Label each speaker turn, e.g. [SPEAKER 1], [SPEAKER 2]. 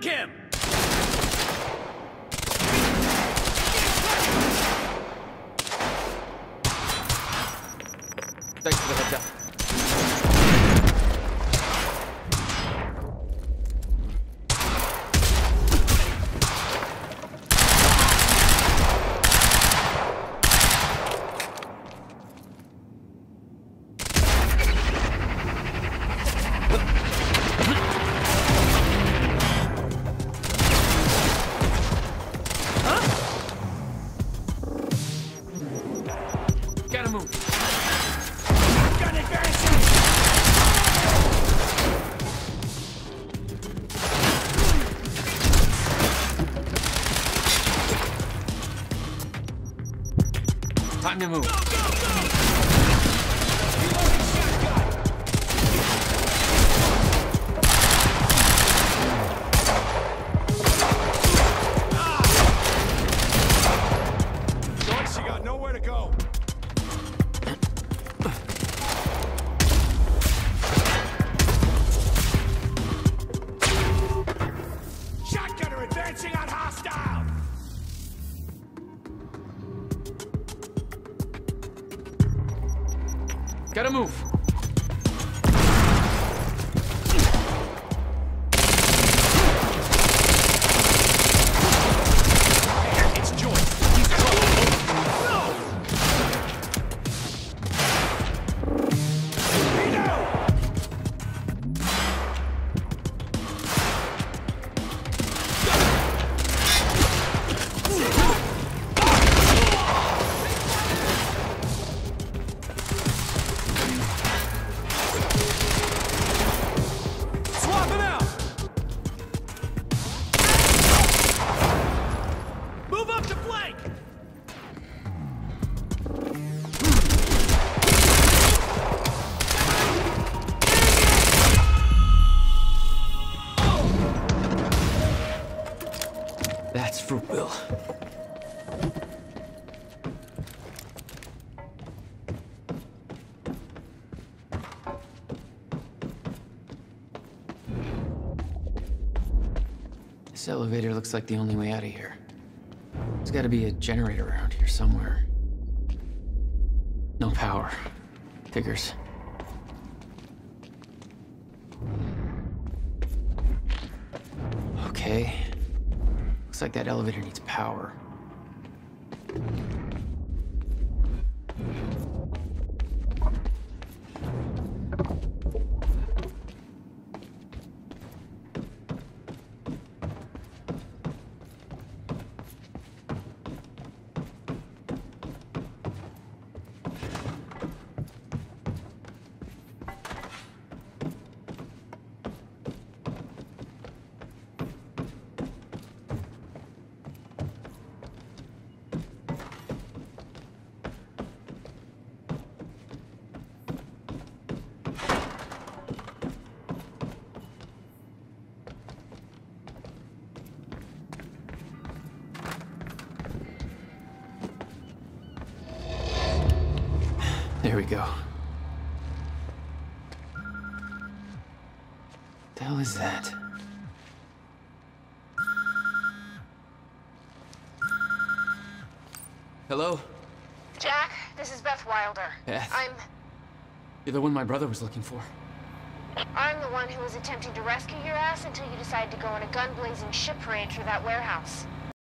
[SPEAKER 1] Take him!
[SPEAKER 2] Thanks for the heads up. Time to move.
[SPEAKER 1] Joyce, you got nowhere to go.
[SPEAKER 2] Gotta move. That's Fruitville. This elevator looks like the only way out of here. There's gotta be a generator around here somewhere. No power. Figures. Okay. Looks like that elevator needs power. There we go. The hell is that? Hello?
[SPEAKER 3] Jack, this is Beth Wilder.
[SPEAKER 2] Beth?
[SPEAKER 3] I'm
[SPEAKER 2] You're the one my brother was looking for.
[SPEAKER 3] I'm the one who was attempting to rescue your ass until you decided to go on a gun blazing shit parade for that warehouse.